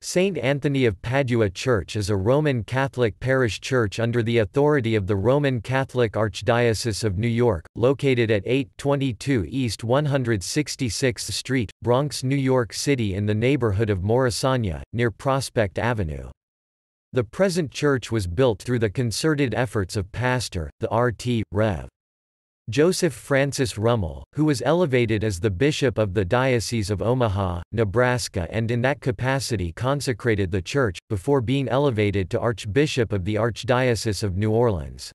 St. Anthony of Padua Church is a Roman Catholic parish church under the authority of the Roman Catholic Archdiocese of New York, located at 822 East 166th Street, Bronx, New York City in the neighborhood of Morrisania, near Prospect Avenue. The present church was built through the concerted efforts of Pastor, the RT, Rev. Joseph Francis Rummel, who was elevated as the bishop of the Diocese of Omaha, Nebraska and in that capacity consecrated the church, before being elevated to Archbishop of the Archdiocese of New Orleans.